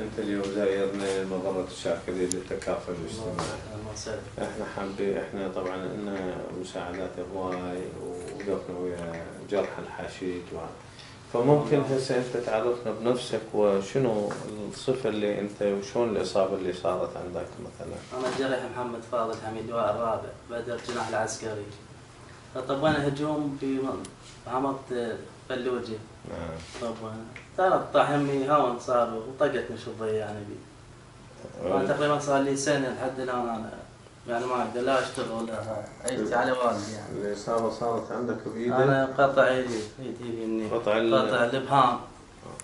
أنت اليوم زايرنا مظلة الشاكرين للتكافل الاجتماعي. إحنا حابين إحنا طبعا لنا مساعدات هواي ووقفنا ويا جرح الحشيد وهذا فممكن هسه أنت تعرفنا بنفسك وشنو الصفة اللي أنت وشون الإصابة اللي صارت عندك مثلا؟ أنا الجريح محمد فاضل حميد الرابع بدر الجناح العسكري. طبعنا هجوم في عمرت بلوجي نعم. طبعا كانت طاحمي هون صار وطقتني شوي يعني بي. أنا تقريبا صار لي سنة لحد الآن أنا. يعني ما أقدر لا أشتغل ولا عشت على والدي يعني. الاصابه صارت عندك بإيدك؟ أنا قطع إيدي إيدي اليمنى قطع ال- قطع الإبهام.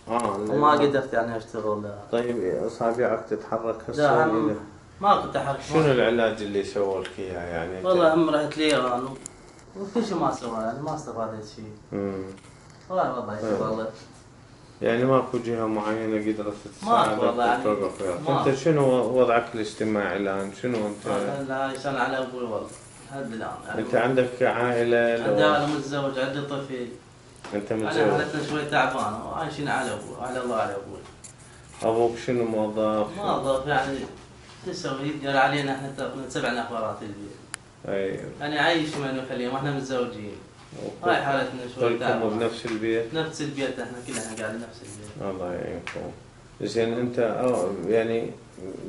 آه وما قدرت يعني أشتغل لا. طيب أصابعك تتحرك هسه ما كنت أحرك. شنو العلاج اللي سووا لك اياه يعني؟ والله هم رحت لإيران وكل شيء ما يعني ما استفادت شيء. والله يعني ماكو جهة معينة قدرت تساعدك والله يعني وياك. ما- أنت شنو وضعك الاجتماعي الآن؟ شنو أنت؟ لا يسأل على أبوي والله يعني أنت عندك عائلة عندي أنا متزوج عندي طفل أنت متزوج حالتنا شوي تعبانة وعايشين على أبوي على الله على أبوي أبوك شنو موظف؟ موظف يعني تسوي يقدر علينا إحنا سبع نفرات البيت اي يعني عايش من يخليهم وإحنا متزوجين هاي حالتنا شوي كلكم تعبانة بنفس البيت؟ نفس البيت إحنا كلنا قاعدين نفس البيت الله يعينكم زين أنت أو- يعني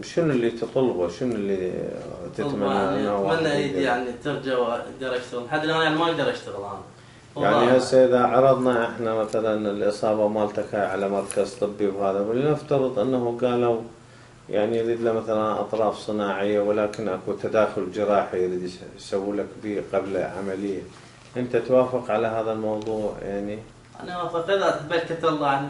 شنو اللي تطلبه؟ شنو اللي تتمنى إنه أتمنى؟ يعني ترجع واقدر اشتغل لحد الان يعني ما أقدر اشتغل أنا يعني. هسه إذا عرضنا إحنا مثلا الإصابة مالتك على مركز طبي وهذا ولنفترض أنه قالوا يعني يريد له مثلا أطراف صناعية ولكن أكو تداخل جراحي يريد يس- يسوي لك به قبل عملية. أنت توافق على هذا الموضوع يعني؟ أنا فقدت بركه الله يعني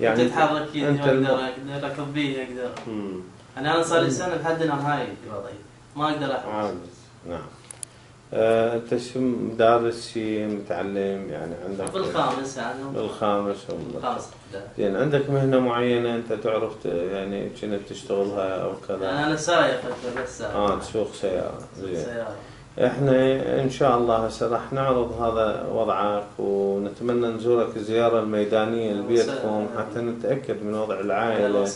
يعني يعني تتحرك يدي واقدر الم... أقدر اركب به أقدر. مم. يعني أنا صار لي سنه لحد الان هاي وضعي ما أقدر احرك عادي نعم. آه، أنت شو مدرس شيء متعلم؟ يعني عندك بالخامس يعني. بالخامس بالخامس زين عندك مهنة معينة أنت تعرف يعني كنت تشتغلها أو كذا؟ أنا سايق بس. آه تسوق سيارة. زين. سيارة. إحنا إن شاء الله هسه راح نعرض هذا وضعك ونتمنى نزورك الزيارة الميدانية لبيتكم حتى نتأكد من وضع العائلة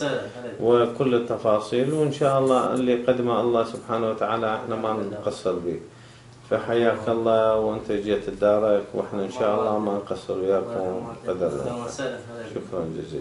وكل التفاصيل وإن شاء الله اللي قدمه الله سبحانه وتعالى إحنا ما نقصر به. فحياك الله وانت جيت تدارك وإحنا إن شاء الله ما نقصر وياكم قدر أهلا وسهلا شكرا جزيلا.